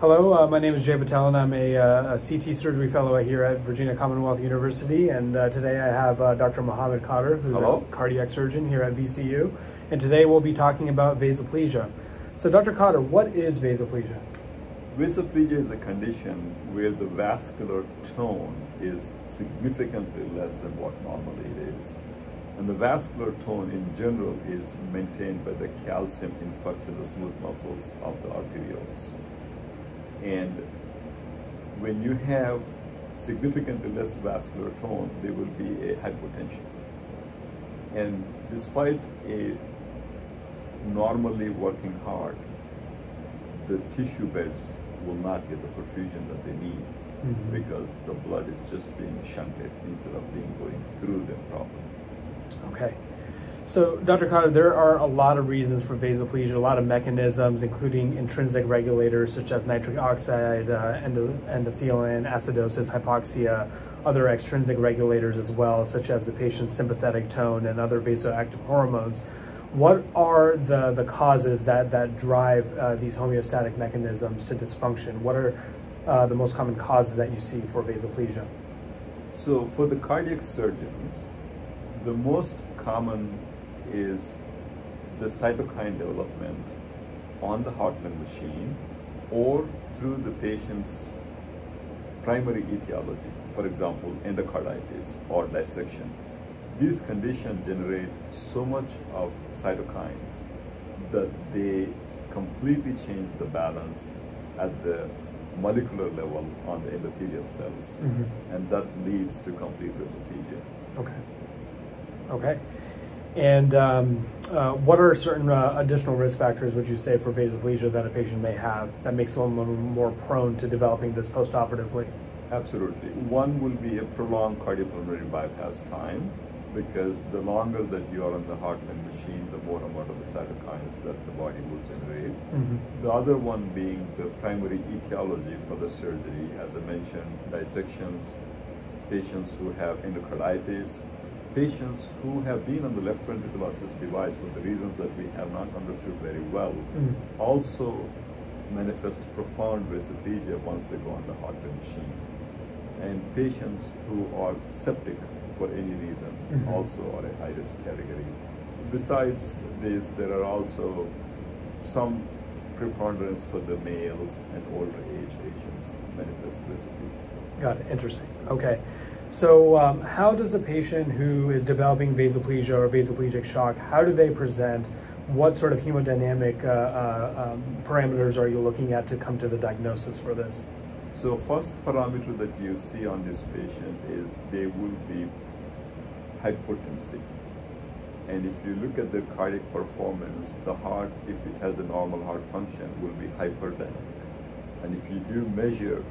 Hello, uh, my name is Jay Patel, and I'm a, uh, a, CT surgery fellow here at Virginia Commonwealth University. And uh, today I have uh, Dr. Mohammed Quader, who's Hello. a cardiac surgeon here at VCU. And today we'll be talking about vasoplegia. So, Dr. Quader, what is vasoplegia? Vasoplegia is a condition where the vascular tone is significantly less than what normally it is. And the vascular tone in general is maintained by the calcium influx in the smooth muscles of the arterioles. And when you have significantly less vascular tone, there will be a hypotension. And despite a normally working heart, the tissue beds will not get the perfusion that they need Mhm. because the blood is just being shunted instead of being going through them properly. Okay. So, Dr. Quader, there are a lot of reasons for vasoplegia, a lot of mechanisms, including intrinsic regulators such as nitric oxide, uh, endo- endothelin, acidosis, hypoxia, other extrinsic regulators as well, such as the patient's sympathetic tone and other vasoactive hormones. What are the, the causes that, that drive uh, these homeostatic mechanisms to dysfunction? What are uh, the most common causes that you see for vasoplegia? So for the cardiac surgeons, the most common is the cytokine development on the heart lung machine or through the patient's primary etiology, for example, endocarditis or dissection. These conditions generate so much of cytokines that they completely change the balance at the molecular level on the endothelial cells, Mhm. and that leads to complete vasoplegia. Okay. Okay. And um, uh, what are certain uh, additional risk factors, would you say, for vasoplegia that a patient may have that makes someone more prone to developing this postoperatively? Absolutely. One will be a prolonged cardiopulmonary bypass time because the longer that you are on the heart lung machine, the more amount of the cytokines that the body will generate. Mhm. The other one being the primary etiology for the surgery, as I mentioned, dissections, patients who have endocarditis, patients who have been on the left ventricular assist device for the reasons that we have not understood very well, Mhm. also manifest profound vasoplegia once they go on the heart machine. And patients who are septic for any reason Mhm. also are a high risk category. Besides this, there are also some preponderance for the males and older age patients manifest vasoplegia. Got it. Interesting. Okay. So, um, how does a patient who is developing vasoplegia or vasoplegic shock, how do they present? What sort of hemodynamic uh, uh, um, parameters are you looking at to come to the diagnosis for this? So first parameter that you see on this patient is they will be hypotensive. And if you look at the cardiac performance, the heart, if it has a normal heart function, will be hyperdynamic. And if you do measure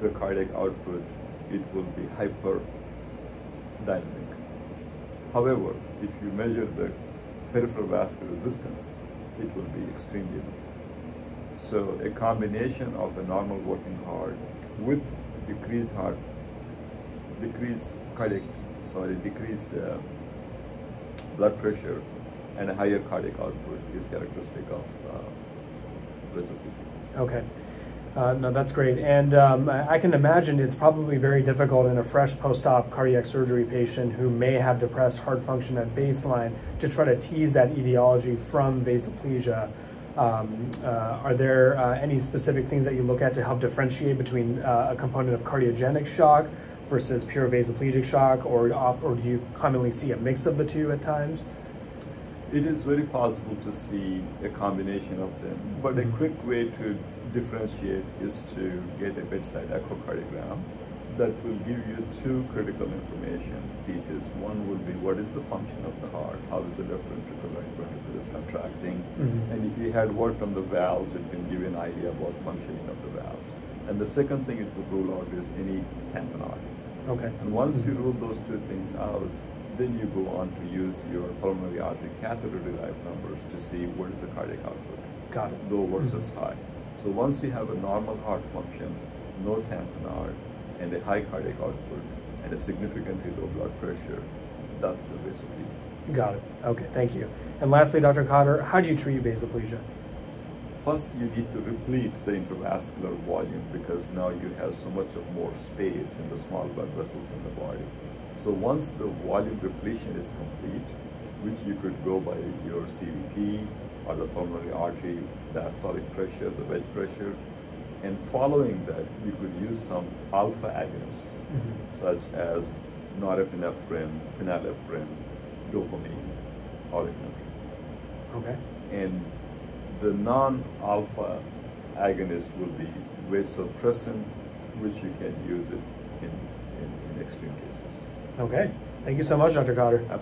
the cardiac output, it will be hyperdynamic. However, if you measure the peripheral vascular resistance, it will be extremely low. So a combination of a normal working heart with decreased heart, decreased cardiac, sorry, decreased uh, blood pressure and a higher cardiac output is characteristic of uh. Okay. Uh, no, that's great. And um, I can imagine it's probably very difficult in a fresh post op cardiac surgery patient who may have depressed heart function at baseline to try to tease that etiology from vasoplegia. Um, uh, are there uh, any specific things that you look at to help differentiate between uh, a component of cardiogenic shock versus pure vasoplegic shock, or, off, or do you commonly see a mix of the two at times? It is very possible to see a combination of them, but a Mhm. quick way to differentiate is to get a bedside echocardiogram that will give you two critical information pieces. One will be what is the function of the heart, how is the left ventricle, right ventricle is contracting, Mhm. and if you had worked on the valves, it can give you an idea about functioning of the valves. And the second thing it would rule out is any tamponade. Okay. And once you Mhm. rule those two things out, then you go on to use your pulmonary artery catheter derived numbers to see what is the cardiac output, Got it. low versus Mhm. high. So once you have a normal heart function, no tamponade, and a high cardiac output, and a significantly low blood pressure, that's the vasoplegia. Got it. Okay, thank you. And lastly, Dr. Quader, how do you treat vasoplegia? First, you need to replete the intravascular volume because now you have so much of more space in the small blood vessels in the body. So once the volume repletion is complete, which you could go by your CVP or the pulmonary artery diastolic pressure, the wedge pressure, and following that, you could use some alpha agonists, Mhm. such as norepinephrine, phenylephrine, dopamine, or epinephrine. Okay. And the non-alpha agonist will be vasopressin, which you can use it in, in, in extreme cases. Okay. Thank you so much, Dr. Quader. Absolutely.